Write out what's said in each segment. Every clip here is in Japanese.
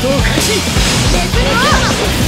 闘開始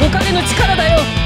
お日の力だよ。